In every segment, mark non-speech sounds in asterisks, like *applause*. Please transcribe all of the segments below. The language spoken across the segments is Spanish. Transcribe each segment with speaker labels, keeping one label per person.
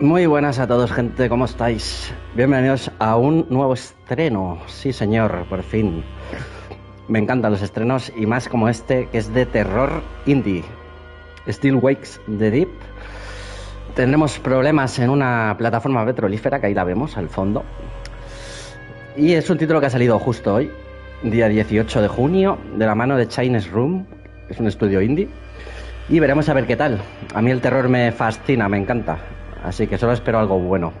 Speaker 1: Muy buenas a todos, gente, ¿cómo estáis? Bienvenidos a un nuevo estreno. Sí, señor, por fin. Me encantan los estrenos y más como este, que es de terror indie. Still Wakes the Deep. Tendremos problemas en una plataforma petrolífera, que ahí la vemos al fondo. Y es un título que ha salido justo hoy, día 18 de junio, de la mano de Chinese Room, que es un estudio indie. Y veremos a ver qué tal. A mí el terror me fascina, me encanta. Así que solo espero algo bueno.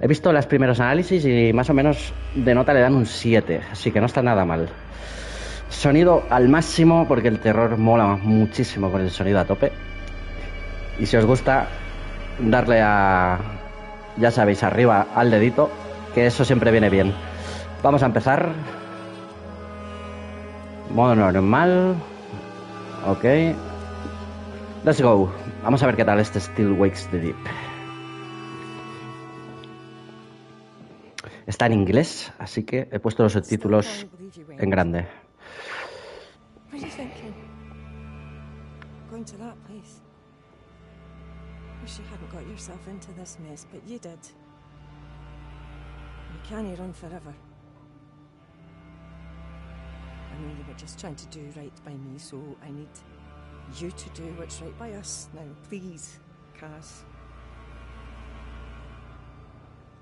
Speaker 1: He visto los primeros análisis y más o menos de nota le dan un 7, así que no está nada mal. Sonido al máximo porque el terror mola muchísimo con el sonido a tope. Y si os gusta, darle a, ya sabéis, arriba al dedito, que eso siempre viene bien. Vamos a empezar. Modo normal. Ok. Let's go. Vamos a ver qué tal este Still Wakes the Deep. Está en inglés, así que he puesto los subtítulos en grande.
Speaker 2: I know you were just trying to do right by me, so I need you to do what's right by us. Now, please, Cass.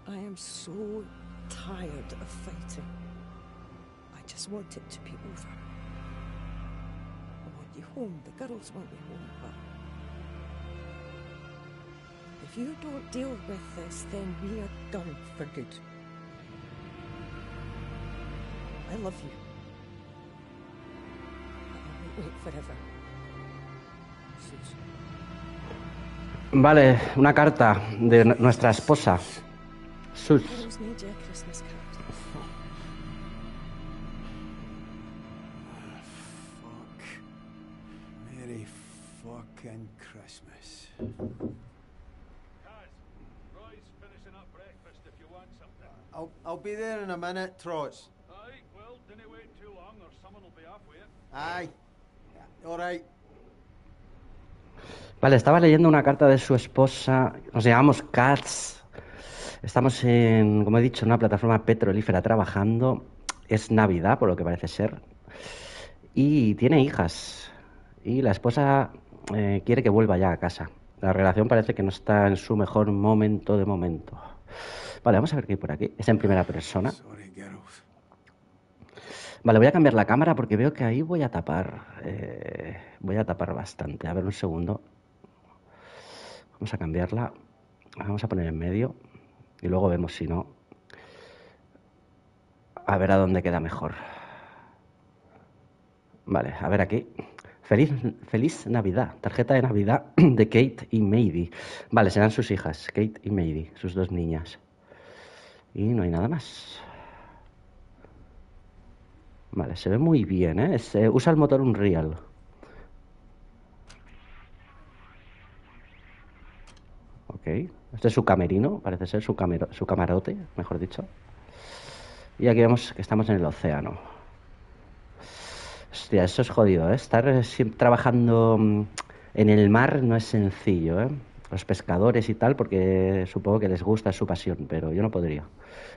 Speaker 2: I am so tired of fighting. I just want it to be over. I want you home. The girls want you home, but if you don't deal with this, then we are done for good. I love you. I wait forever. Sus.
Speaker 1: Vale, una carta de nuestra esposa. Sus.
Speaker 3: I'll, I'll be there in a minute, Trots.
Speaker 4: Aye, well, dinna wait too long or someone will be off with you.
Speaker 3: Aye. Alright.
Speaker 1: Vale, estaba leyendo una carta de su esposa. Nos llamamos Cats. Estamos en, como he dicho, en una plataforma petrolífera trabajando. Es Navidad, por lo que parece ser. Y tiene hijas. Y la esposa eh, quiere que vuelva ya a casa. La relación parece que no está en su mejor momento de momento. Vale, vamos a ver qué hay por aquí. Es en primera persona. Vale, voy a cambiar la cámara porque veo que ahí voy a tapar. eh, voy a tapar bastante. A ver, un segundo. Vamos a cambiarla. Vamos a poner en medio. Y luego vemos si no. A ver a dónde queda mejor. Vale, a ver aquí. Feliz, feliz Navidad. Tarjeta de Navidad *clears throat* de Kate y Maddie. Vale, serán sus hijas, Kate y Maddie, sus dos niñas. Y no hay nada más. Vale, se ve muy bien, ¿eh? Eh, usa el motor Unreal. Ok. Este es su camerino, parece ser su, camarote, mejor dicho. Y aquí vemos que estamos en el océano. Hostia, eso es jodido, ¿eh? Estar trabajando mm, en el mar no es sencillo, ¿eh? Los pescadores y tal, porque supongo que les gusta, es su pasión, pero yo no podría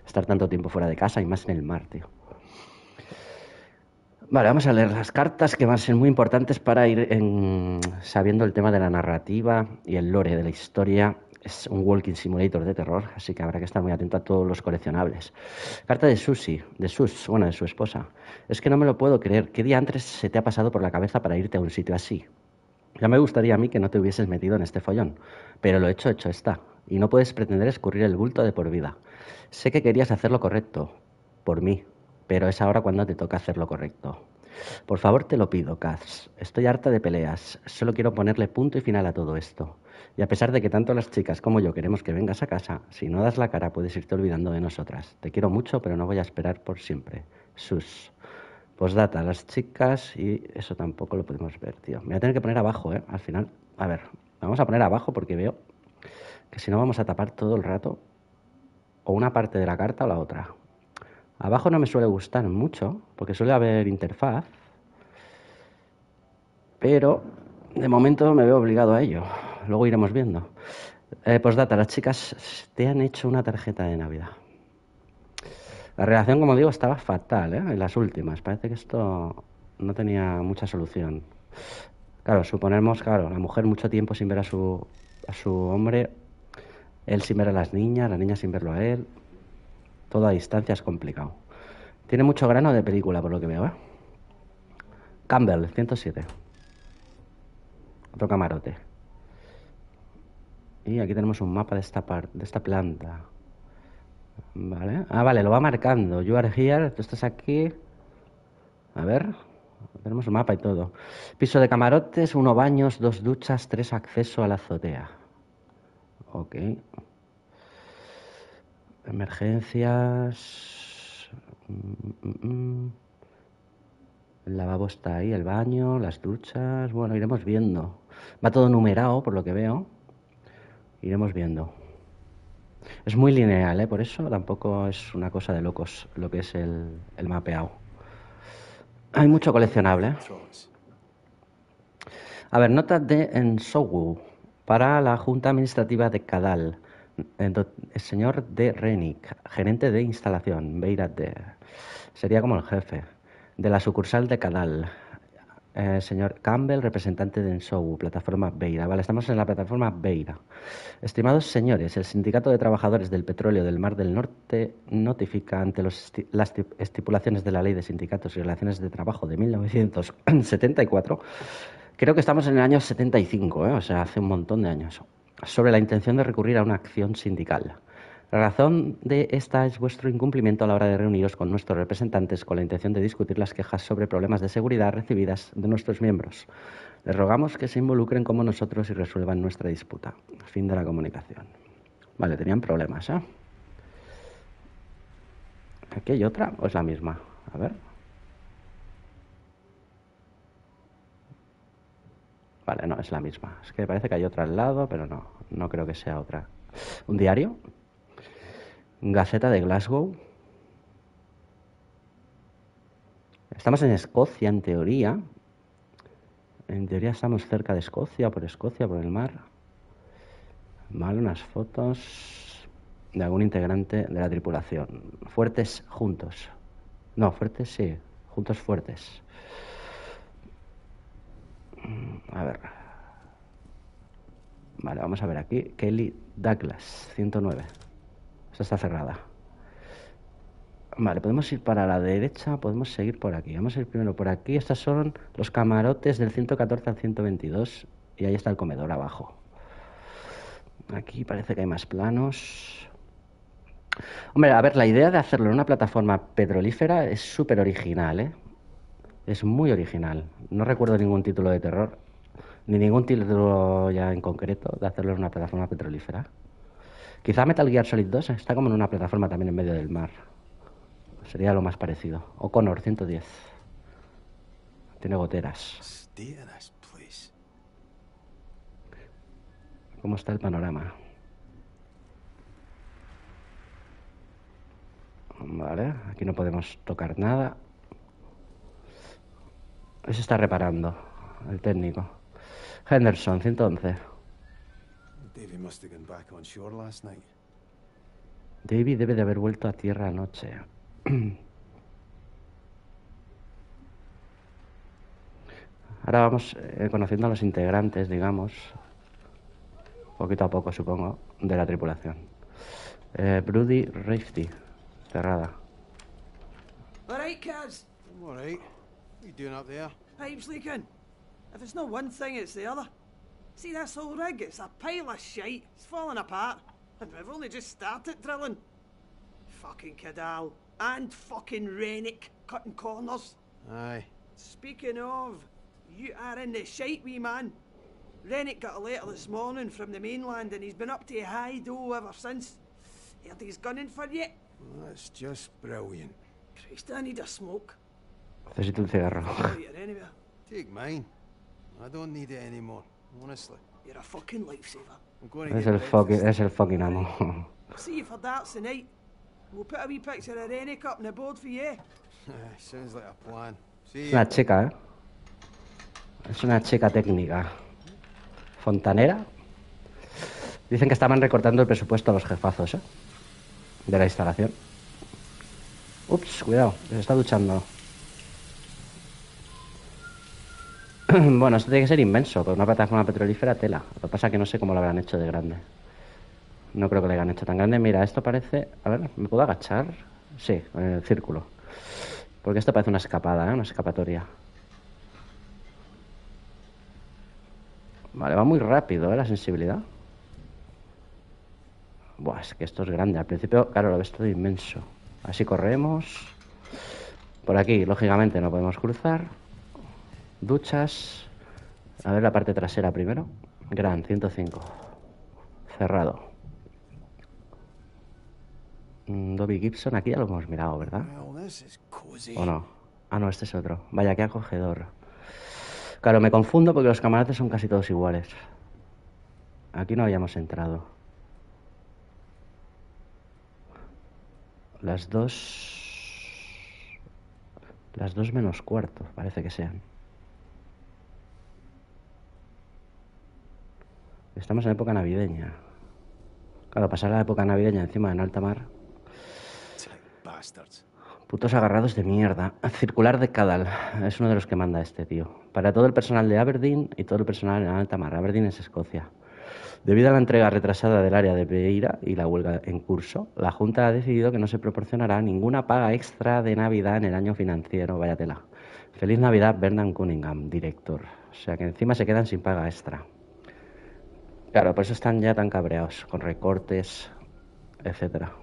Speaker 1: estar tanto tiempo fuera de casa y más en el mar, tío. Vale, vamos a leer las cartas que van a ser muy importantes para ir en- sabiendo el tema de la narrativa y el lore de la historia. Es un walking simulator de terror, así que habrá que estar muy atento a todos los coleccionables. Carta de Susi, de Sus, bueno, de su esposa. Es que no me lo puedo creer. ¿Qué día antes se te ha pasado por la cabeza para irte a un sitio así? Ya me gustaría a mí que no te hubieses metido en este follón, pero lo hecho, hecho está. Y no puedes pretender escurrir el bulto de por vida. Sé que querías hacer lo correcto, por mí, pero es ahora cuando te toca hacer lo correcto. Por favor, te lo pido, Kaz. Estoy harta de peleas. Solo quiero ponerle punto y final a todo esto. Y a pesar de que tanto las chicas como yo queremos que vengas a casa, si no das la cara puedes irte olvidando de nosotras. Te quiero mucho, pero no voy a esperar por siempre. Sus. Postdata, las chicas y eso tampoco lo podemos ver, tío. Me voy a tener que poner abajo, ¿eh? Al final. A ver, vamos a poner abajo porque veo que si no vamos a tapar todo el rato o una parte de la carta o la otra. Abajo no me suele gustar mucho porque suele haber interfaz, pero de momento me veo obligado a ello. Luego iremos viendo. Eh, postdata, las chicas te han hecho una tarjeta de Navidad. La relación, como digo, estaba fatal, ¿eh? En las últimas. Parece que esto no tenía mucha solución. Claro, suponemos, claro, la mujer mucho tiempo sin ver a su, a su hombre, él sin ver a las niñas, la niña sin verlo a él. Todo a distancia es complicado. Tiene mucho grano de película, por lo que veo, ¿eh? Campbell, 107. Otro camarote. Y aquí tenemos un mapa de esta parte, de esta planta. Vale. Ah, vale, lo va marcando. You are here, tú estás aquí. A ver. Tenemos un mapa y todo. Piso de camarotes, uno baños, dos duchas, tres acceso a la azotea. Ok. Emergencias. Mm, mm, mm. El lavabo está ahí, el baño, las duchas. Bueno, iremos viendo. Va todo numerado, por lo que veo. Iremos viendo. Es muy lineal, ¿eh? por eso tampoco es una cosa de locos lo que es el, el mapeado. Hay mucho coleccionable. ¿eh? A ver, nota de Ensogu para la Junta Administrativa de Cadal. El señor de Renick, gerente de instalación, Beirat de. Sería como el jefe. De la sucursal de Cadal. Eh, señor Campbell, representante de Ensogu, plataforma Beira. Vale, estamos en la plataforma Beira. Estimados señores, el Sindicato de Trabajadores del Petróleo del Mar del Norte notifica ante las esti- estipulaciones de la Ley de Sindicatos y Relaciones de Trabajo de 1974 Creo que estamos en el año 75, ¿eh? o sea, hace un montón de años, sobre la intención de recurrir a una acción sindical. La razón de esta es vuestro incumplimiento a la hora de reuniros con nuestros representantes con la intención de discutir las quejas sobre problemas de seguridad recibidas de nuestros miembros. Les rogamos que se involucren como nosotros y resuelvan nuestra disputa. Fin de la comunicación. Vale, tenían problemas, ¿eh? ¿Aquí hay otra o es la misma? A ver. Vale, no, es la misma. Es que parece que hay otra al lado, pero no, no creo que sea otra. ¿Un diario? Gaceta de Glasgow. Estamos en Escocia, en teoría. En teoría estamos cerca de Escocia, por Escocia, por el mar. Vale, unas fotos de algún integrante de la tripulación. Fuertes juntos. No, fuertes sí. Juntos fuertes. A ver. Vale, vamos a ver aquí. Kelly Douglas, 109. Esta está cerrada. Vale, podemos ir para la derecha, podemos seguir por aquí. Vamos a ir primero por aquí. Estos son los camarotes del 114 al 122. Y ahí está el comedor abajo. Aquí parece que hay más planos. Hombre, a ver, la idea de hacerlo en una plataforma petrolífera es súper original, ¿eh? Es muy original. No recuerdo ningún título de terror, ni ningún título ya en concreto de hacerlo en una plataforma petrolífera. Quizá Metal Gear Solid 2 está como en una plataforma también en medio del mar. Sería lo más parecido. O Connor 110. Tiene goteras.
Speaker 3: Place.
Speaker 1: ¿Cómo está el panorama? Vale, aquí no podemos tocar nada. Eso está reparando el técnico. Henderson, 111.
Speaker 3: Davy must have gone back on shore last night.
Speaker 1: David debe de haber vuelto a tierra anoche. *clears throat* Ahora vamos eh, conociendo a los integrantes, digamos, poquito a poco, supongo, de la tripulación. Eh, Broody cerrada.
Speaker 2: All right, kids.
Speaker 3: I'm all right. What you doing up there?
Speaker 2: Pipes leaking. If it's not one thing, it's the other. See this whole rig? It's a pile of shite. It's falling apart. And we've only just started drilling. Fucking Cadal. And fucking Rennick cutting corners.
Speaker 3: Aye.
Speaker 2: Speaking of, you are in the shite, wee man. Rennick got a letter this morning from the mainland and he's been up to high do ever since. Heard he's gunning for you.
Speaker 3: Well, that's just brilliant.
Speaker 2: Christ, I need a smoke.
Speaker 1: Necesito un cigarro.
Speaker 3: Take mine. I don't need it anymore. Honestly.
Speaker 2: You're a fucking lifesaver.
Speaker 3: I'm going to
Speaker 1: Es
Speaker 3: get
Speaker 1: el fucking,
Speaker 3: breakfast.
Speaker 1: es el fucking amo. *laughs*
Speaker 2: See you for darts tonight. We'll put a wee picture of Rennick up on the board for you. *laughs*
Speaker 3: Sounds like a plan. See
Speaker 1: Es
Speaker 3: ya.
Speaker 1: una chica, ¿eh? Es una chica técnica. Fontanera. Dicen que estaban recortando el presupuesto a los jefazos, ¿eh? De la instalación. Ups, cuidado, se está duchando. *clears throat* bueno, esto tiene que ser inmenso, con una plataforma petrolífera tela. Lo que pasa es que no sé cómo lo habrán hecho de grande. No creo que lo hayan hecho tan grande. Mira, esto parece... A ver, ¿me puedo agachar? Sí, en el círculo. Porque esto parece una escapada, ¿eh? Una escapatoria. Vale, va muy rápido, ¿eh? La sensibilidad. Buah, es que esto es grande. Al principio, claro, lo ves todo inmenso. Así corremos. Por aquí, lógicamente, no podemos cruzar. Duchas. A ver la parte trasera primero. Gran, 105. Cerrado. Mm, Dobby Gibson, aquí ya lo hemos mirado, ¿verdad? ¿O no? Ah, no, este es otro. Vaya, qué acogedor. Claro, me confundo porque los camarotes son casi todos iguales. Aquí no habíamos entrado. Las dos... Las dos menos cuarto, parece que sean. Estamos en época navideña. Claro, pasar la época navideña encima en alta mar. Putos agarrados de mierda. Circular de Cadal. Es uno de los que manda este tío. Para todo el personal de Aberdeen y todo el personal en alta mar. Aberdeen es Escocia. Debido a la entrega retrasada del área de Beira y la huelga en curso, la Junta ha decidido que no se proporcionará ninguna paga extra de Navidad en el año financiero. Vaya tela. Feliz Navidad, Bernard Cunningham, director. O sea que encima se quedan sin paga extra. Claro, por eso están ya tan cabreados, con recortes, etcétera.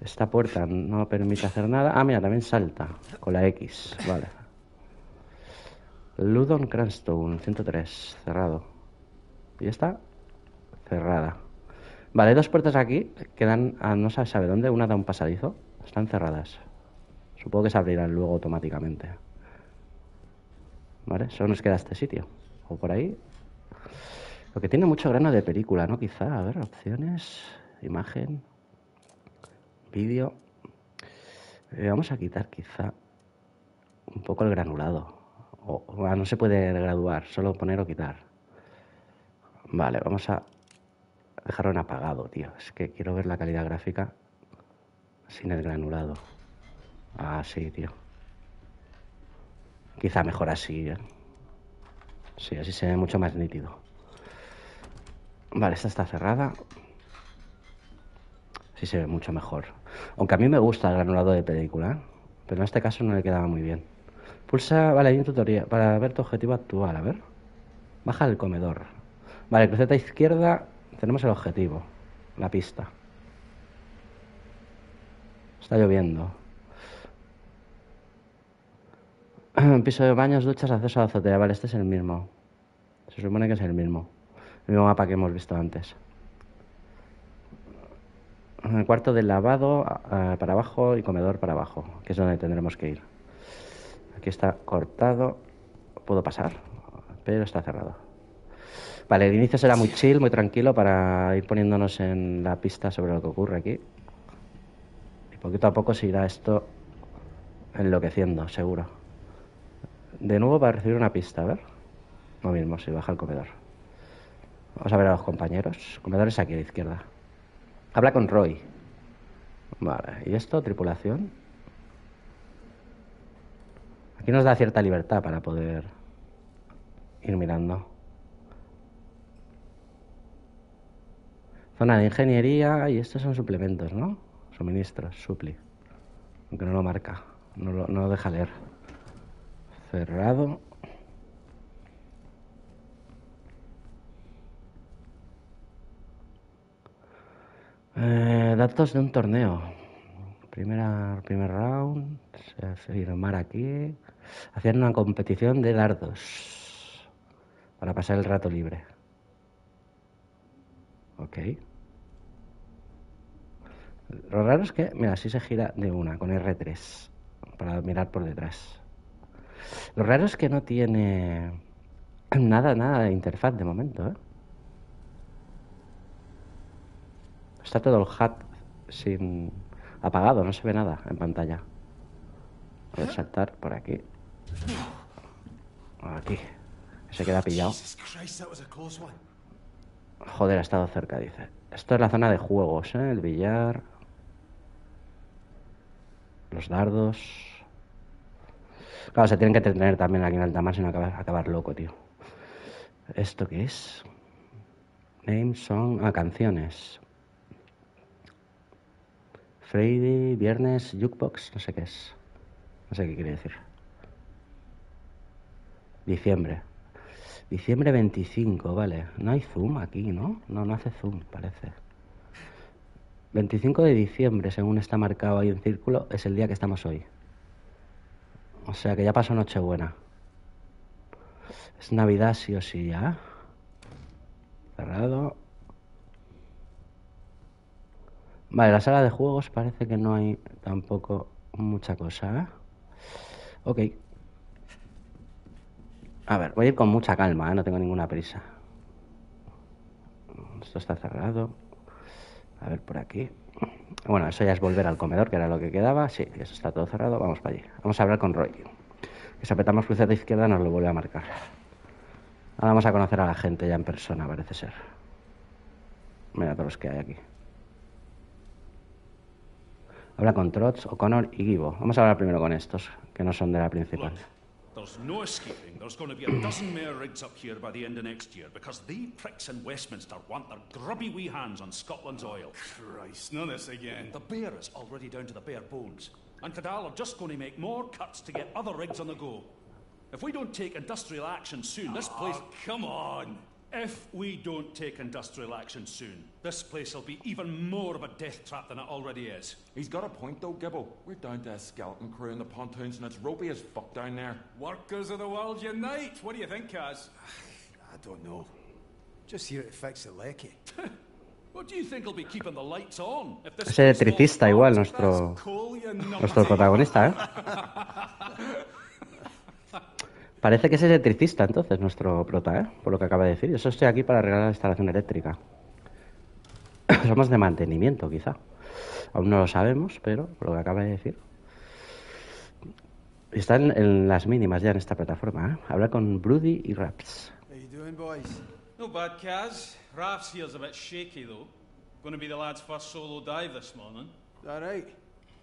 Speaker 1: Esta puerta no permite hacer nada. Ah, mira, también salta con la X. Vale. Ludon Cranstone, 103, cerrado. Y esta, cerrada. Vale, hay dos puertas aquí que dan a no se sabe dónde. Una da un pasadizo. Están cerradas. Supongo que se abrirán luego automáticamente. Vale, solo nos queda este sitio. O por ahí. Lo que tiene mucho grano de película, ¿no? Quizá, a ver, opciones, imagen, vídeo. Eh, vamos a quitar quizá un poco el granulado. O, o, ah, no se puede graduar, solo poner o quitar. Vale, vamos a dejarlo en apagado, tío. Es que quiero ver la calidad gráfica sin el granulado. Ah, sí, tío. Quizá mejor así, ¿eh? Sí, así se ve mucho más nítido. Vale, esta está cerrada. Sí se ve mucho mejor. Aunque a mí me gusta el granulado de película, pero en este caso no le quedaba muy bien. Pulsa, vale, hay un tutorial para ver tu objetivo actual, a ver. Baja el comedor. Vale, cruceta izquierda, tenemos el objetivo, la pista. Está lloviendo. *clears throat* Piso de baños, duchas, acceso a la azotea. Vale, este es el mismo. Se supone que es el mismo. El mismo mapa que hemos visto antes. Cuarto del lavado para abajo y comedor para abajo, que es donde tendremos que ir. Aquí está cortado. Puedo pasar, pero está cerrado. Vale, el inicio será muy chill, muy tranquilo para ir poniéndonos en la pista sobre lo que ocurre aquí. Y poquito a poco se irá esto enloqueciendo, seguro. De nuevo para recibir una pista, a ver. Lo mismo, si baja el comedor. Vamos a ver a los compañeros. Comedores aquí a la izquierda. Habla con Roy. Vale, ¿y esto? Tripulación. Aquí nos da cierta libertad para poder ir mirando. Zona de ingeniería y estos son suplementos, ¿no? Suministros, supli. Aunque no lo marca, no lo, no lo deja leer. Cerrado. Eh, datos de un torneo. Primera, primer round. Firmar aquí. Hacer una competición de dardos. Para pasar el rato libre. Ok. Lo raro es que, mira, así se gira de una, con R3, para mirar por detrás. Lo raro es que no tiene nada, nada de interfaz de momento, ¿eh? Está todo el HUD sin apagado, no se ve nada en pantalla. Voy a saltar por aquí. Aquí. Se queda pillado. Joder, ha estado cerca, dice. Esto es la zona de juegos, ¿eh? El billar. Los dardos. Claro, se tienen que tener también aquí en alta mar, sino acabar, acabar loco, tío. ¿Esto qué es? Name, song, ah, canciones. Friday, viernes, jukebox, no sé qué es. No sé qué quiere decir. Diciembre. Diciembre 25, vale. No hay zoom aquí, ¿no? No, no hace zoom, parece. 25 de diciembre, según está marcado ahí en círculo, es el día que estamos hoy. O sea que ya pasó Nochebuena. Es Navidad sí o sí ya. Cerrado. Vale, la sala de juegos parece que no hay tampoco mucha cosa. ¿eh? Ok. A ver, voy a ir con mucha calma, ¿eh? no tengo ninguna prisa. Esto está cerrado. A ver, por aquí. Bueno, eso ya es volver al comedor, que era lo que quedaba. Sí, eso está todo cerrado. Vamos para allí. Vamos a hablar con Roy. Que si apretamos cruceta izquierda nos lo vuelve a marcar. Ahora vamos a conocer a la gente ya en persona, parece ser. Mira todos los que hay aquí. Habla con Trotz, O'Connor y Gibo. Vamos a hablar primero con estos, que no son de la principal.
Speaker 5: There's no escaping. There's going to be a dozen more rigs up here by the end of next year because they pricks in Westminster want their grubby wee hands on Scotland's oil.
Speaker 6: Christ, not this again.
Speaker 5: The bear is already down to the bare bones, and Cadal are just going to make more cuts to get other rigs on the go. If we don't take industrial action soon, this place.
Speaker 6: Oh, come on.
Speaker 5: If we don't take industrial action soon, this place will be even more of a death trap than it already is.
Speaker 7: He's got a point though, Gibble. We're down to a skeleton crew in the pontoons and it's ropey as fuck down there.
Speaker 6: Workers of the world unite. What do you think, Kaz? *sighs*
Speaker 3: I don't know. Just here to fix the lecky. *laughs*
Speaker 5: What do you think will be keeping the lights on? If this
Speaker 1: Es
Speaker 5: place
Speaker 1: electricista igual nuestro, nuestro protagonista, ¿eh? *laughs* *laughs* Parece que es electricista entonces nuestro prota, ¿eh? Por lo que acaba de decir. Yo estoy aquí para arreglar la instalación eléctrica. *coughs* Somos de mantenimiento, quizá. Aún no lo sabemos, pero por lo que acaba de decir. Está en, en las mínimas ya en esta plataforma, ¿eh? Habla con Broody y Raps.
Speaker 3: How you doing, boys?
Speaker 6: No bad, Kaz. Raf's here's a bit shaky, though. Going to be the lad's first solo dive this morning.
Speaker 3: All right.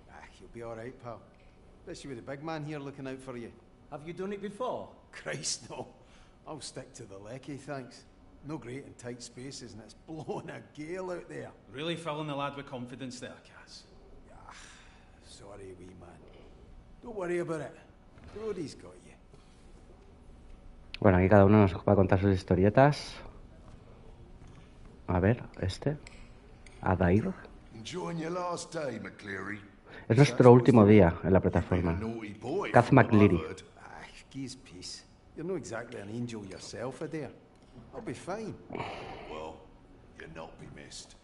Speaker 3: Ah, you'll be all right, pal. Especially with the big man here looking out for you.
Speaker 8: Have you done it before?
Speaker 3: Christ, no. I'll stick to the lecky, thanks. No great in tight spaces, and it's *laughs* blowing a gale out there.
Speaker 6: Really filling the lad with confidence there, Kaz.
Speaker 3: Sorry, wee man. Don't worry about it. Brody's got you.
Speaker 1: Bueno, aquí cada uno nos va a contar sus historietas. A ver, este. Adair.
Speaker 9: Enjoying your last day, McCleary.
Speaker 1: Es nuestro último día en la plataforma.
Speaker 9: I've
Speaker 1: McLeary.
Speaker 3: Geez, peace. You're not exactly an angel yourself, Adair. I'll be fine.
Speaker 9: Well, you'll not be missed.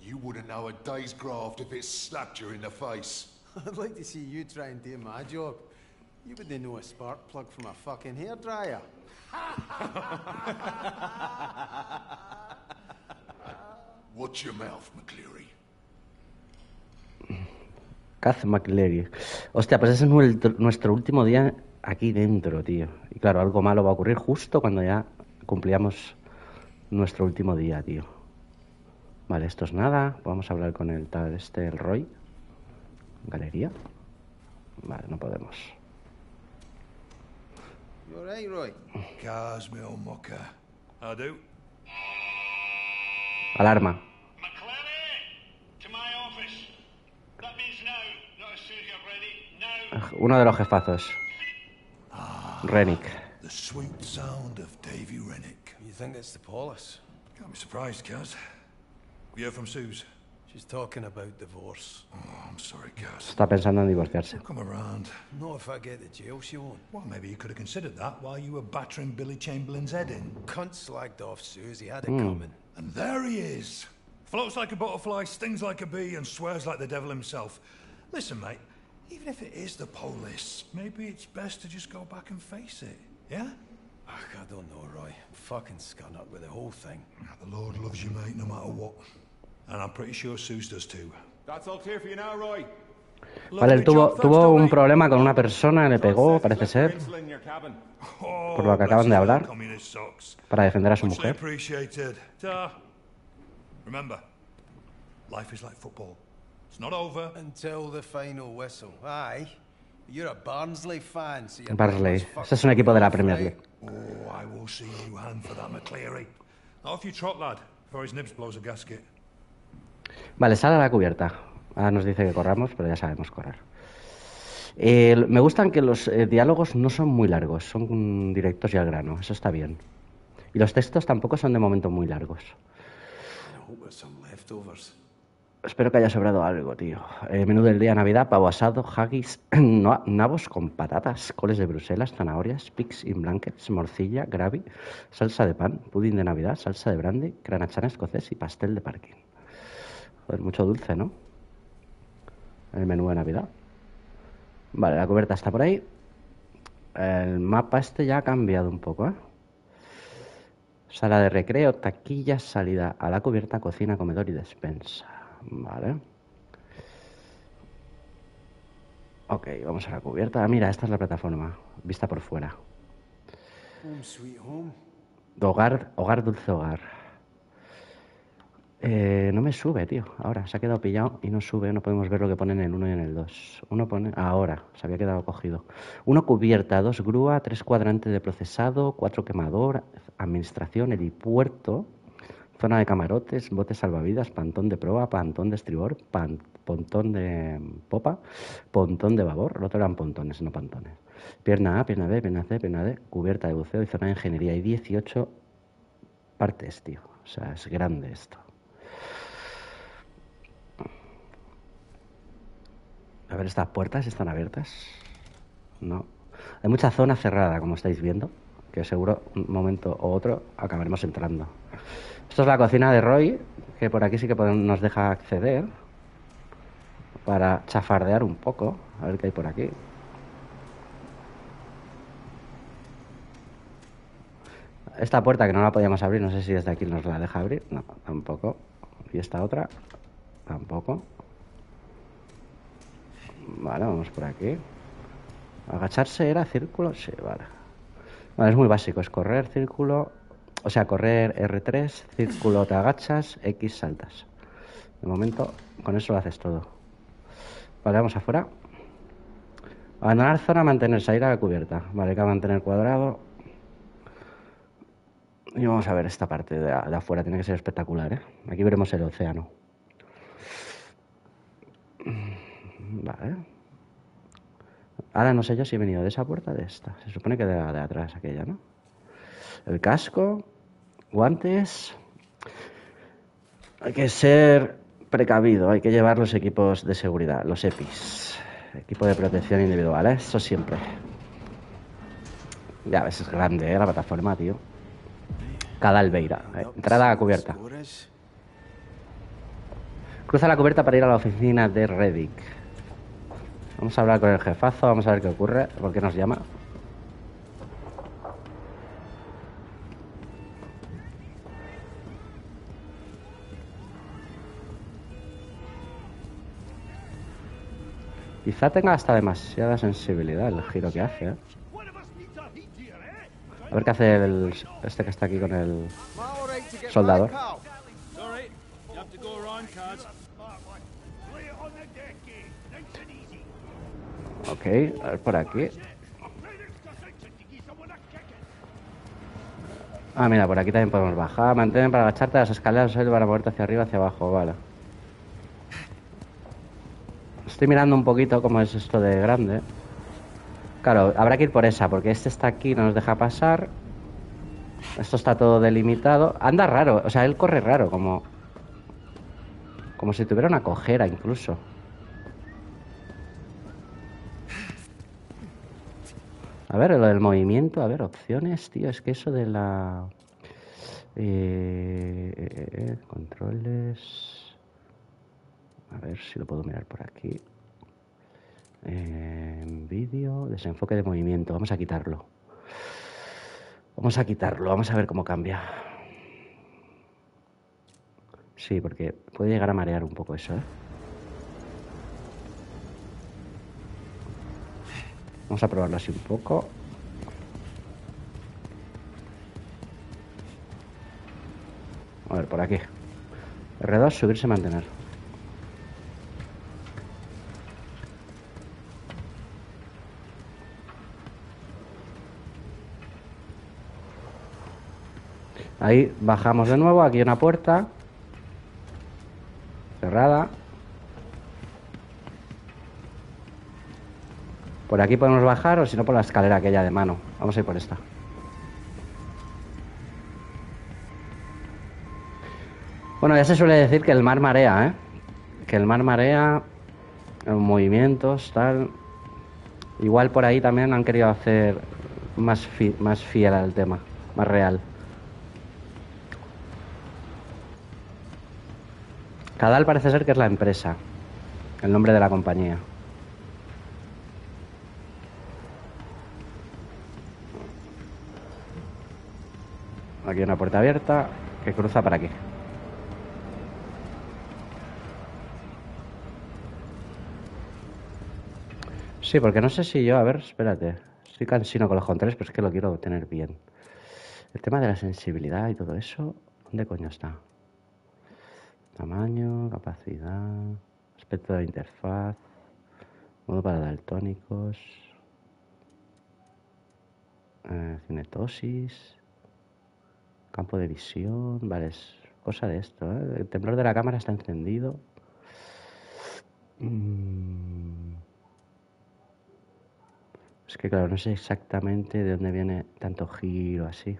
Speaker 9: You wouldn't know a day's graft if it slapped you in the face. *laughs*
Speaker 3: I'd like to see you try and do my job. You wouldn't know a spark plug from a fucking hairdryer. *laughs*
Speaker 9: Watch your mouth, McCleary.
Speaker 1: Kath McLeary. Hostia, pues ese es nuestro, nuestro último día aquí dentro, tío. Y claro, algo malo va a ocurrir justo cuando ya cumplíamos nuestro último día, tío. Vale, esto es nada. Vamos a hablar con el tal este, el Roy. Galería. Vale, no podemos.
Speaker 3: You Roy?
Speaker 5: I do.
Speaker 1: Alarma.
Speaker 4: McClary! To my office. That means now, not as soon as you're ready. Now!
Speaker 1: Uno de los jefazos. Rennick.
Speaker 9: The sweet sound of Davy Rennick.
Speaker 3: You think it's the Paulus?
Speaker 9: Can't be surprised, Kaz. You heard from Suze?
Speaker 3: She's talking about divorce.
Speaker 9: Oh, I'm sorry, Kaz.
Speaker 1: Está pensando en divorciarse.
Speaker 9: Come around.
Speaker 3: Not if I get the jail she won't.
Speaker 9: Well, maybe you could have considered that while you were battering Billy Chamberlain's head in.
Speaker 3: Cunt slagged off Susie, had it coming.
Speaker 9: And there he is. Floats like a butterfly, stings like a bee, and swears like the devil himself. Listen, mate, even if it is the police, maybe it's best to just go back and face it. Yeah?
Speaker 3: Ach, I don't know, Roy. I'm fucking scun up with the whole thing.
Speaker 9: The Lord loves you, mate, no matter what. And I'm pretty sure Suze does too.
Speaker 7: That's all clear for you now, Roy.
Speaker 1: Vale, él tuvo, tuvo un problema con una persona, le pegó, parece ser,
Speaker 7: cabin.
Speaker 1: por lo que acaban de hablar,
Speaker 9: Communist socks.
Speaker 1: para defender a su mujer.
Speaker 9: Remember, life is like football. It's not over.
Speaker 3: Until the final whistle. Aye. You're a Barnsley fan, so you're
Speaker 1: Barnsley. Ese es un equipo de la Premier League.
Speaker 9: Oh, I will see you hand for that, McCleary. Off you trot, lad, before his nibs blows a gasket.
Speaker 1: Vale, sale a la cubierta. Ahora nos dice que corramos, pero ya sabemos correr. Eh, me gustan que los eh, diálogos no son muy largos, son directos y al grano. Eso está bien. Y los textos tampoco son de momento muy largos.
Speaker 3: I hope there's some leftovers.
Speaker 1: Espero que haya sobrado algo, tío. Eh, menú del día, Navidad, pavo asado, haggis, *clears throat* no- nabos con patatas, coles de Bruselas, zanahorias, pigs in blankets, morcilla, gravy, salsa de pan, pudín de Navidad, salsa de brandy, granachana escocés y pastel de parking. Joder, mucho dulce, ¿no? El menú de Navidad. Vale, la cubierta está por ahí. El mapa este ya ha cambiado un poco, ¿eh? Sala de recreo, taquillas, salida a la cubierta, cocina, comedor y despensa. Vale. Ok, vamos a la cubierta. Ah, mira, esta es la plataforma. Vista por fuera. Hogar, hogar, dulce hogar. Eh, no me sube, tío. Ahora se ha quedado pillado y no sube. No podemos ver lo que pone en el 1 y en el 2. Uno pone. Ahora, se había quedado cogido. Uno cubierta, dos grúa, tres cuadrantes de procesado, cuatro quemador, administración, helipuerto, zona de camarotes, botes salvavidas, pantón de proa, pantón de estribor, pan- pontón de popa, pontón de babor. El otro eran pontones, no pantones. Pierna A, pierna B, pierna C, pierna D, cubierta de buceo y zona de ingeniería. Hay 18 partes, tío. O sea, es grande esto. A ver, estas puertas están abiertas. No. Hay mucha zona cerrada, como estáis viendo, que seguro un momento u otro acabaremos entrando. Esto es la cocina de Roy, que por aquí sí que nos deja acceder para chafardear un poco, a ver qué hay por aquí. Esta puerta que no la podíamos abrir, no sé si desde aquí nos la deja abrir. No, tampoco. Y esta otra, tampoco. Vale, vamos por aquí. Agacharse era círculo, sí, vale. Vale, es muy básico, es correr, círculo, o sea, correr R3, círculo te agachas, X saltas. De momento, con eso lo haces todo. Vale, vamos afuera. Abandonar zona, mantenerse, ir a la cubierta. Vale, hay que mantener cuadrado. Y vamos a ver esta parte de, afuera, tiene que ser espectacular, ¿eh? Aquí veremos el océano. Vale. Ahora no sé yo si he venido de esa puerta de esta. Se supone que de la de atrás, aquella, ¿no? El casco, guantes. Hay que ser precavido, hay que llevar los equipos de seguridad, los EPIs. Equipo de protección individual, ¿eh? Eso siempre. Ya ves, es grande, ¿eh? La plataforma, tío. Cada albeira. ¿eh? Entrada a cubierta. Cruza la cubierta para ir a la oficina de Reddick. Vamos a hablar con el jefazo, vamos a ver qué ocurre, por qué nos llama. Quizá tenga hasta demasiada sensibilidad el giro que hace. ¿eh? A ver qué hace el, este que está aquí con el Soldador. Ok, a ver por aquí. Ah, mira, por aquí también podemos bajar. Mantén para agacharte las escaleras para moverte hacia arriba, hacia abajo, vale. Estoy mirando un poquito cómo es esto de grande. Claro, habrá que ir por esa, porque este está aquí, no nos deja pasar. Esto está todo delimitado. Anda raro, o sea, él corre raro, como... Como si tuviera una cojera incluso. A ver, lo del movimiento, a ver, opciones, tío, es que eso de la... eh, eh, eh, controles... A ver si lo puedo mirar por aquí. Eh, vídeo, desenfoque de movimiento, vamos a quitarlo. Vamos a quitarlo, vamos a ver cómo cambia. Sí, porque puede llegar a marear un poco eso, ¿eh? Vamos a probarlo así un poco. A ver, por aquí. R2, subirse, mantener. Ahí bajamos de nuevo, aquí una puerta. Cerrada. Por aquí podemos bajar o si no por la escalera aquella de mano. Vamos a ir por esta. Bueno, ya se suele decir que el mar marea, ¿eh? Que el mar marea, los movimientos, tal. Igual por ahí también han querido hacer más, fi- más fiel al tema, más real. Cadal parece ser que es la empresa, el nombre de la compañía. Aquí hay una puerta abierta que cruza para aquí. Sí, porque no sé si yo, a ver, espérate. Estoy cansino con los controles, pero es que lo quiero tener bien. El tema de la sensibilidad y todo eso, ¿dónde coño está? Tamaño, capacidad, aspecto de la interfaz, modo para daltónicos, eh, cinetosis, campo de visión, vale, es cosa de esto. ¿eh? El temblor de la cámara está encendido. Mm. Es que claro, no sé exactamente de dónde viene tanto giro así.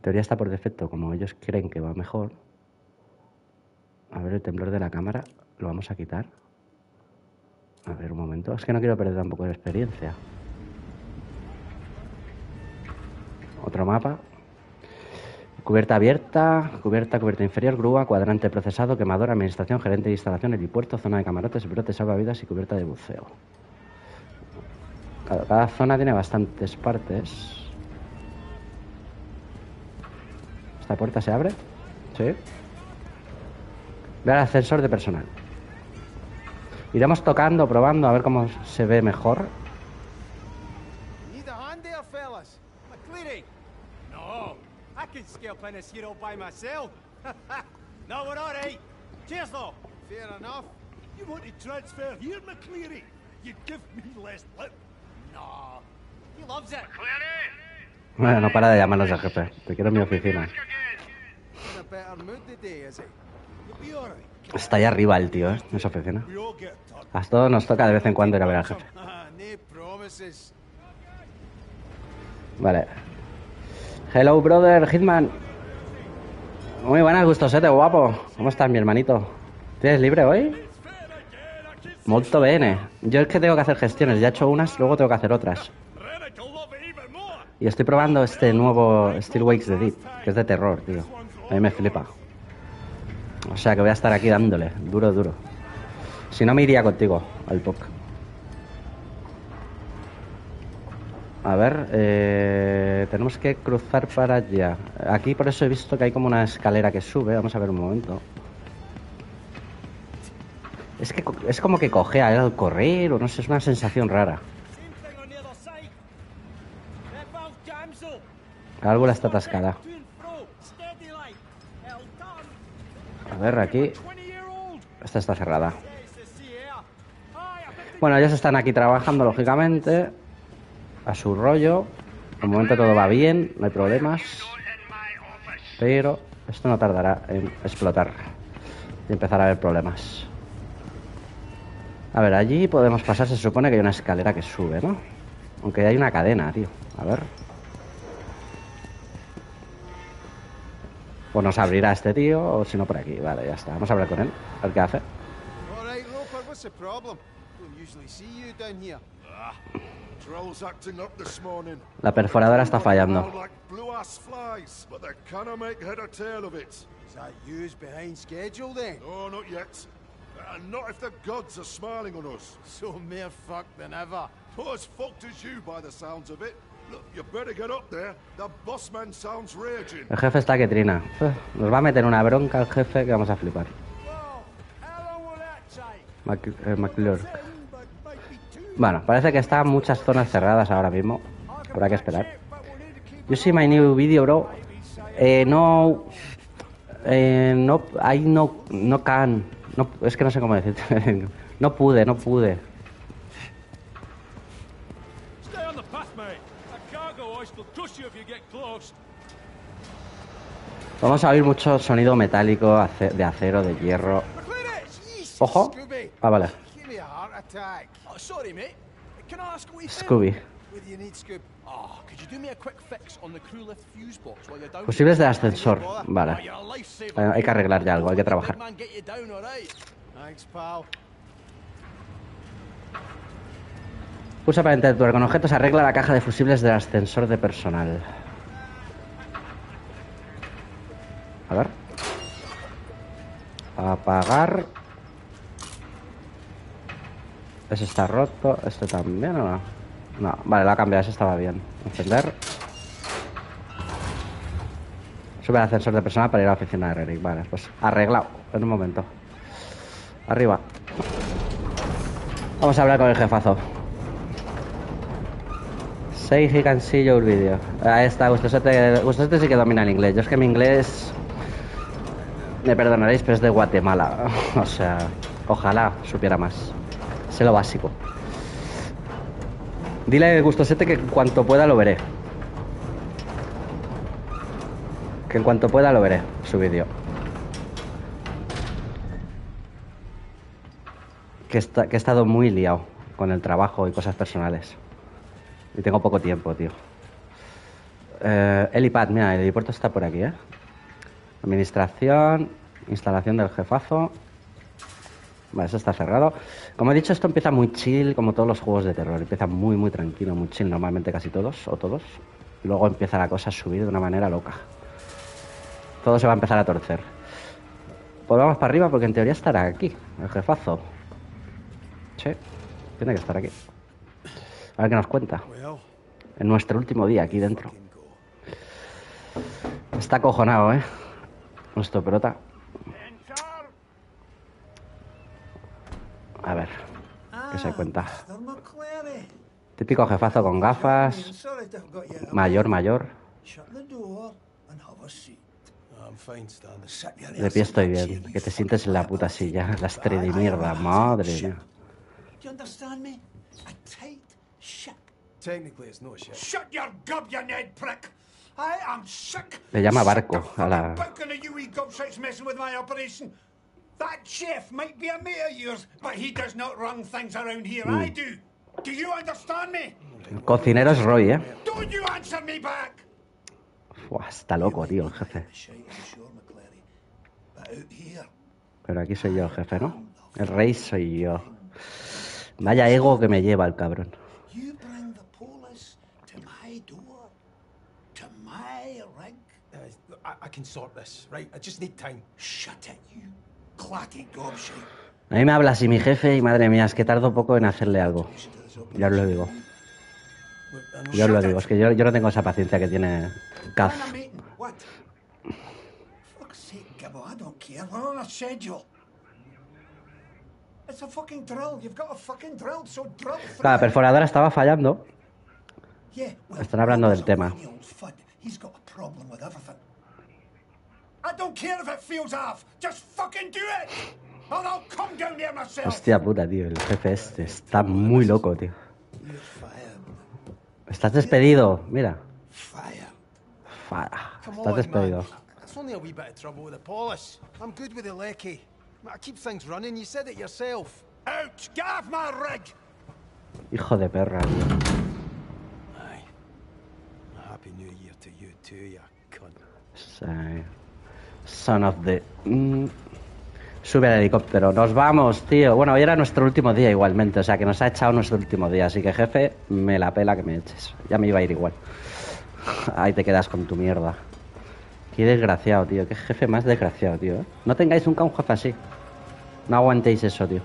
Speaker 1: Teoría está por defecto, como ellos creen que va mejor. A ver, el temblor de la cámara lo vamos a quitar. A ver, un momento. Es que no quiero perder tampoco de experiencia. Otro mapa. Cubierta abierta, cubierta, cubierta inferior, grúa, cuadrante procesado, quemador, administración, gerente de instalación, helipuerto, zona de camarotes, brotes, salvavidas y cubierta de buceo. Cada zona tiene bastantes partes. ¿Esta puerta se abre? Sí. Ve al ascensor de personal. Iremos tocando, probando, a ver cómo se ve mejor.
Speaker 3: Need a hand there, fellas? McCleary? No, I can scalp in this hero by myself. *laughs* no, we're all right. Cheers, though. Fair enough.
Speaker 9: You want to transfer here, McCleary? You give me less lip.
Speaker 3: No, he loves it.
Speaker 1: Bueno, no para de llamarnos al jefe. Te quiero en mi oficina. Está ahí arriba el tío, ¿eh? En su oficina.
Speaker 9: A
Speaker 1: todos nos toca de vez en cuando ir a ver al jefe. Vale. Hello, brother, Hitman. Muy buenas, gustosete, guapo. ¿Cómo estás, mi hermanito? ¿Tienes libre hoy? Molto bene. Yo es que tengo que hacer gestiones. Ya he hecho unas, luego tengo que hacer otras.
Speaker 9: Rennick will love it even more.
Speaker 1: Y estoy probando este nuevo Steel Wakes de Deep, que es de terror, tío. A mí me flipa. O sea que voy a estar aquí dándole, duro, duro. Si no, me iría contigo al POC. A ver, eh, tenemos que cruzar para allá. Aquí por eso he visto que hay como una escalera que sube. Vamos a ver un momento. Es que es como que cojea al correr o no sé, es una sensación rara. La válvula está atascada. A ver, aquí.
Speaker 3: 20 year old.
Speaker 1: Esta está cerrada. Bueno, ellos están aquí trabajando, lógicamente. A su rollo. De momento todo va bien, no hay problemas. Pero esto no tardará en explotar. Y empezar a haber problemas. A ver, allí podemos pasar, se supone que hay una escalera que sube, ¿no? Aunque hay una cadena, tío. A ver. O nos abrirá este tío, o si no por aquí. Vale, ya está. Vamos a hablar con él. A ver qué hace.
Speaker 3: All right, Roper, what's the problem? Don't usually see you down here.
Speaker 8: Trolls acting up this morning.
Speaker 1: La perforadora está fallando.
Speaker 8: like blue ass flies, but they cannot make head or tail of it.
Speaker 3: Is that yous behind schedule then?
Speaker 8: No, not yet. And not if the gods are smiling on us.
Speaker 3: So *laughs* mere fucked than ever.
Speaker 8: Not as fucked as you by the sounds of it.
Speaker 1: El jefe está que trina. Uf, Nos va a meter una bronca el jefe que vamos a flipar. Eh, McClure. Bueno, parece que están muchas zonas cerradas ahora mismo. Habrá que esperar. You see my new video, bro. Eh, no. Eh, no, ahí no, no can. No, es que no sé cómo decirte. *laughs* no pude, no pude.
Speaker 10: Stay on the path, mate. That cargo hoist will crush you if you get close.
Speaker 1: Vamos a oír mucho sonido metálico de acero, de hierro. Ojo. Ah, vale. Scooby. Fusibles de ascensor. Vale. Eh, hay que arreglar ya algo, hay que trabajar. Pulsa para interactuar con objetos. Arregla la caja de fusibles del ascensor de personal. A ver. Apagar. Ese está roto. Este también o no? No, vale, la ha cambiado. Ese estaba bien. Encender. Sube al ascensor de personal para ir a la oficina de Rerick. Vale, pues arreglado. En un momento. Arriba. Vamos a hablar con el jefazo. Say he can see your video. Ahí está, Gustosete, Gustosete sí que domina el inglés. Yo es que mi inglés, me perdonaréis, pero es de Guatemala. *laughs* O sea, ojalá supiera más. Sé lo básico. Dile a Gustosete que en cuanto pueda lo veré. Que en cuanto pueda lo veré, su vídeo. Que, he estado muy liado con el trabajo y cosas personales. Y tengo poco tiempo, tío. Eh, mira, el helipuerto está por aquí, ¿eh? Administración, instalación del jefazo. Vale, eso está cerrado. Como he dicho, esto empieza muy chill, como todos los juegos de terror. Empieza muy, muy tranquilo, muy chill, normalmente casi todos, o todos. Luego empieza la cosa a subir de una manera loca. Todo se va a empezar a torcer. Pues vamos para arriba porque en teoría estará aquí, el jefazo. Sí, tiene que estar aquí. A ver qué nos cuenta. En nuestro último día aquí dentro. Está acojonado, ¿eh? Nuestro pelota. A ver, ¿qué se cuenta?
Speaker 2: McClary.
Speaker 1: Típico jefazo con gafas, mayor, mayor.
Speaker 2: Shut the door and have a seat.
Speaker 3: I'm fine, Stan.
Speaker 2: Sit your
Speaker 1: De pie estoy bien. Que te sientes en la puta silla. *laughs* La estrella de mierda, madre mía.
Speaker 2: Do you understand me? A tight ship.
Speaker 3: Technically, it's no shit.
Speaker 8: Shut your gob, you Ned prick! I am sick.
Speaker 1: Le llama barco a la-
Speaker 8: That chef might be a mate of yours, but he does not run things around here.
Speaker 1: Hmm.
Speaker 8: I do. Do you understand me?
Speaker 1: El cocinero es Roy, ¿eh?
Speaker 8: Don't you answer me back!
Speaker 1: Buah, está loco, tío, el jefe. Pero aquí soy yo el jefe, ¿no? El rey soy yo. Vaya ego que me lleva el cabrón.
Speaker 2: you bring the police to my door, to my rig.
Speaker 3: Uh, I, I can sort this, right? I just need time.
Speaker 2: Shut it, you.
Speaker 1: A mí me habla así mi jefe y madre mía, es que tardo poco en hacerle algo. Ya os lo digo. Ya os lo digo, es que yo, yo no tengo esa paciencia que tiene Kaz. La perforadora estaba fallando. Están hablando del tema.
Speaker 8: I don't care if it feels off. Just fucking do it! Or I'll come down there myself.
Speaker 1: Hostia puta, tío, el jefe este está muy loco, tío.
Speaker 2: You're fired.
Speaker 1: Estás despedido, mira. Estás despedido.
Speaker 3: man. It's only a wee bit of trouble with the polish. I'm good with the lecky. I keep things running. You said it yourself.
Speaker 8: Out! Get off my rig!
Speaker 1: Hijo de perra, tío.
Speaker 3: Aye. A happy new year to you too, you cunt.
Speaker 1: Sí. Son of the... Mm. Sube al helicóptero. Nos vamos, tío. Bueno, hoy era nuestro último día igualmente. O sea, que nos ha echado nuestro último día. Así que, jefe, me la pela que me eches. Ya me iba a ir igual. Ahí te quedas con tu mierda. Qué desgraciado, tío. Qué jefe más desgraciado, tío. ¿eh? No tengáis nunca un jefe así. No aguantéis eso, tío.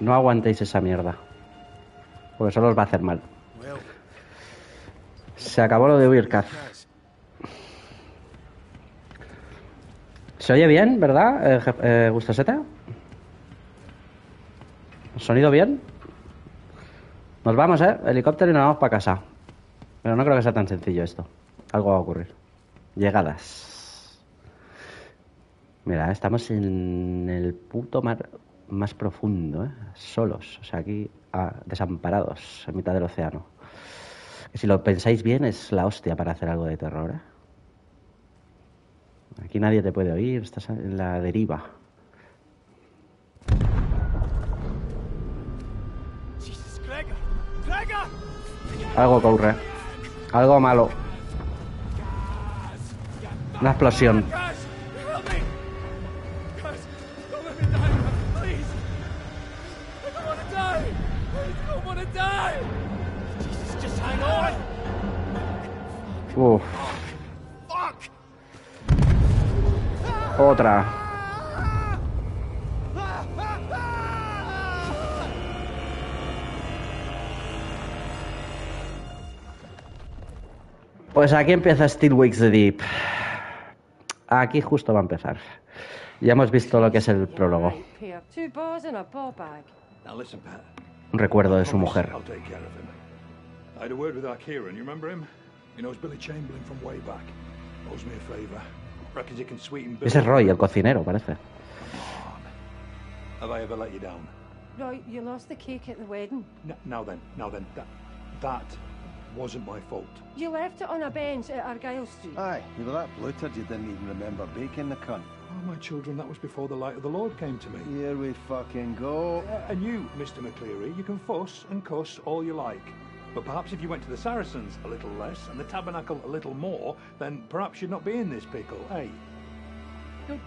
Speaker 1: No aguantéis esa mierda. Porque solo os va a hacer mal. Se acabó lo de huir, Kaz. ¿Se oye bien, verdad, eh, eh? ¿Sonido bien? Nos vamos, ¿eh? Helicóptero y nos vamos para casa. Pero no creo que sea tan sencillo esto. Algo va a ocurrir. Llegadas. Mira, estamos en el puto mar más profundo, ¿eh? solos, o sea, aquí ah, desamparados, en mitad del océano. Que si lo pensáis bien, es la hostia para hacer algo de terror. ¿eh? Aquí nadie te puede oír, estás en la deriva. Algo ocurre. Algo malo. Una explosión.
Speaker 10: Guys,
Speaker 1: otra. Pues aquí empieza Still Wakes the Deep. Aquí justo va a empezar. Ya hemos visto lo que es el prólogo.
Speaker 11: And.
Speaker 1: Un recuerdo de su mujer.
Speaker 9: I had a word with our Kieran. You remember him? He knows Billy Chamberlain from way back. Owes me a favour. Reckons he can sweeten Billy.
Speaker 1: Ese es Roy, el cocinero, parece.
Speaker 9: Have I ever let you down?
Speaker 11: Right, you lost the cake at the wedding.
Speaker 9: N- now then, now then, that, that wasn't my fault.
Speaker 11: You left it on a bench at Argyle Street.
Speaker 12: Aye, you were that bloated you didn't even remember baking the cunt.
Speaker 9: Oh, my children, that was before the light of the Lord came to me.
Speaker 12: Here we fucking go.
Speaker 9: Uh, and you, Mr. McCleary, you can fuss and cuss all you like. But perhaps if you went to the Saracens a little less and the tabernacle a little more, then perhaps you'd not be in this pickle, eh?
Speaker 11: Don't,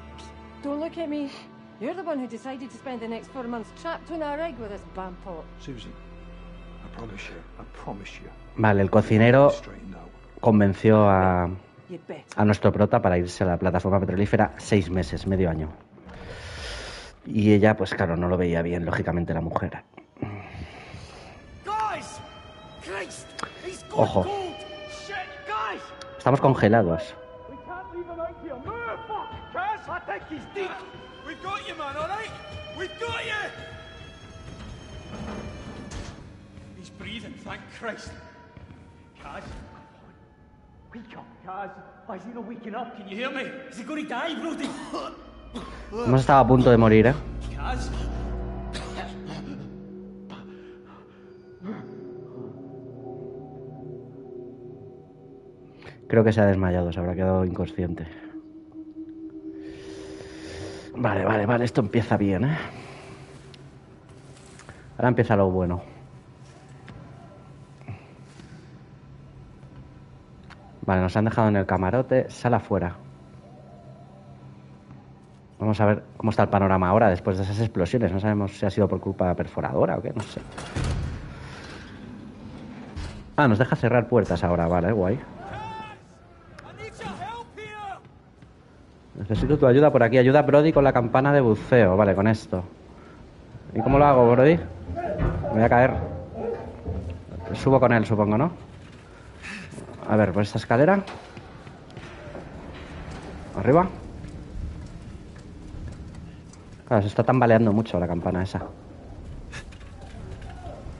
Speaker 11: don't look at me. You're the one who decided to spend the next four months trapped on a rig with this bampot.
Speaker 9: Susan, I promise you, I promise you.
Speaker 1: Vale, el cocinero convenció a, a nuestro prota para irse a la plataforma petrolífera seis meses, medio año. Y ella, pues claro, no lo veía bien, lógicamente, la mujer. Ojo. Estamos congelados. Hemos estado a punto de morir, ¿eh? Creo que se ha desmayado, se habrá quedado inconsciente. Vale, vale, vale, esto empieza bien, ¿eh? Ahora empieza lo bueno. Vale, nos han dejado en el camarote, sala afuera. Vamos a ver cómo está el panorama ahora después de esas explosiones. No sabemos si ha sido por culpa perforadora o qué, no sé. Ah, nos deja cerrar puertas ahora, vale, guay. Necesito tu ayuda por aquí. Ayuda a Brody con la campana de buceo. Vale, con esto. ¿Y cómo lo hago, Brody? Me voy a caer. Subo con él, supongo, ¿no? A ver, por esta escalera. Arriba. Claro, se está tambaleando mucho la campana esa.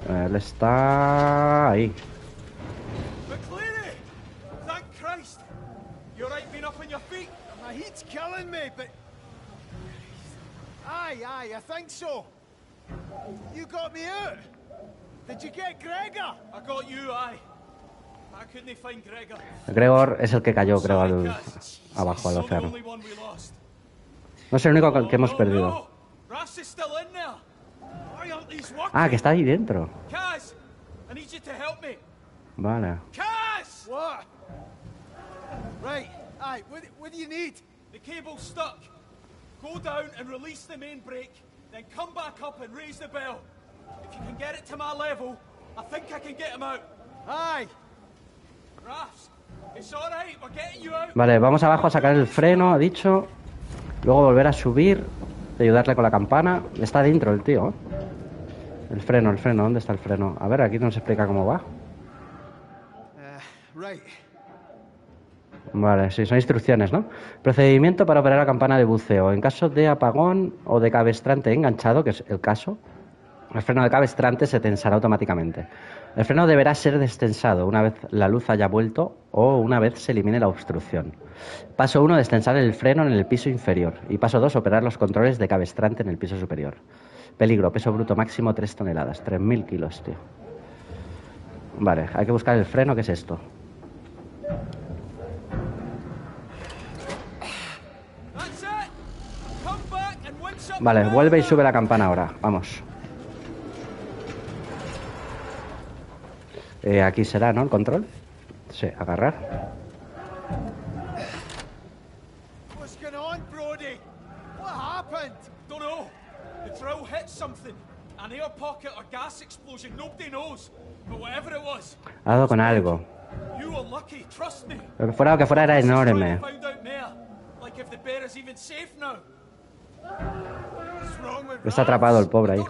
Speaker 1: Él está ahí.
Speaker 10: McCleary! Thank Christ! You alright being up on your feet?
Speaker 3: My heat's killing me, but. Aye, aye, I think so. You got me out. Did you get Gregor?
Speaker 10: I got you, aye. I couldn't find Gregor.
Speaker 1: Gregor es el que cayó, creo, al, abajo al
Speaker 10: He's not the
Speaker 1: océano.
Speaker 10: only one we lost.
Speaker 1: No es el único que- que hemos
Speaker 10: Oh,
Speaker 1: perdido. Ah, que está ahí dentro. Vale.
Speaker 3: Right, aye, what, what do you need?
Speaker 10: The cable's stuck. Go down and release the main brake, then come back up and raise the bell. If you can get it to my level, I think I can get him out.
Speaker 3: Aye.
Speaker 10: Rafs, it's alright, we're getting you out.
Speaker 1: Vale, vamos abajo a sacar el freno, ha dicho. Luego volver a subir, ayudarle con la campana. Está dentro el tío. El freno, el freno, ¿dónde está el freno? A ver, aquí nos explica cómo va.
Speaker 3: Uh, right.
Speaker 1: Vale, sí, son instrucciones, ¿no? Procedimiento para operar la campana de buceo. En caso de apagón o de cabestrante enganchado, que es el caso, el freno de cabestrante se tensará automáticamente. El freno deberá ser destensado una vez la luz haya vuelto o una vez se elimine la obstrucción. Paso 1, destensar el freno en el piso inferior. Y paso 2, operar los controles de cabestrante en el piso superior. Peligro, peso bruto máximo 3 toneladas, 3.000 kilos, tío. Vale, hay que buscar el freno, ¿qué es esto?
Speaker 10: That's it! Come back and win something
Speaker 1: Vale, vuelve y sube la campana ahora, vamos. Eh, aquí será, ¿no? El control. Sí, agarrar.
Speaker 3: What's going on, Brody? What happened?
Speaker 10: Don't know. The drill hit something. An air pocket or gas explosion, nobody knows. But whatever it was,
Speaker 1: Ha dado con algo.
Speaker 10: you were lucky, trust me.
Speaker 1: Lo que fuera lo que fuera era enorme. Está atrapado el pobre ahí.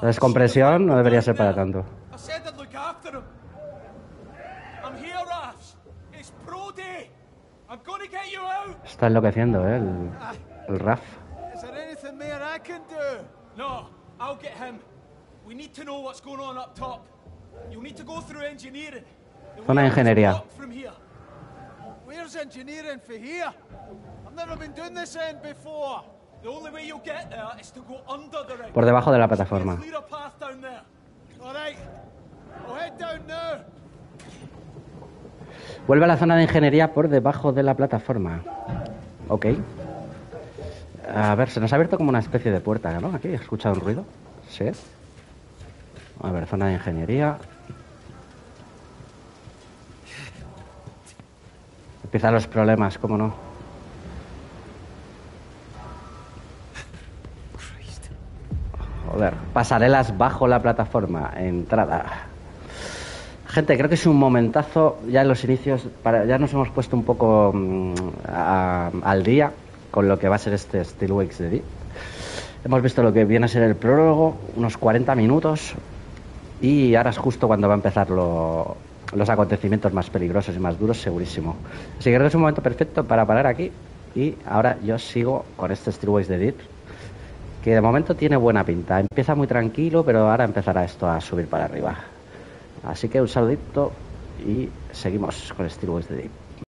Speaker 1: La descompresión no debería ser para tanto. Está enloqueciendo, ¿eh? El, el RAF. Zona de
Speaker 10: out is
Speaker 1: ingeniería.
Speaker 10: blocked From here.
Speaker 3: Where's engineering for here? I've never been doing this end before.
Speaker 10: The only way you'll get there is to go under the rig.
Speaker 1: Por debajo de la plataforma.
Speaker 10: Clear a path down there.
Speaker 3: All right. I'll head down now.
Speaker 1: Vuelve a la zona de ingeniería por debajo de la plataforma. Ok. A ver, se nos ha abierto como una especie de puerta, ¿no? Aquí, ¿he escuchado un ruido? Sí. A ver, zona de ingeniería. Empiezan los problemas, ¿cómo no? Joder, pasarelas bajo la plataforma. Entrada. Gente, creo que es un momentazo ya en los inicios. Ya nos hemos puesto un poco mm, al día con lo que va a ser este Steel Wakes de Deep. Hemos visto lo que viene a ser el prólogo, unos 40 minutos. Y ahora es justo cuando va a empezar lo- los acontecimientos más peligrosos y más duros, segurísimo. Así que creo que es un momento perfecto para parar aquí. Y ahora yo sigo con este Steel Wakes de Deep, que de momento tiene buena pinta. Empieza muy tranquilo, pero ahora empezará esto a subir para arriba. Así que un saludito y seguimos con Steel Wars de Deep.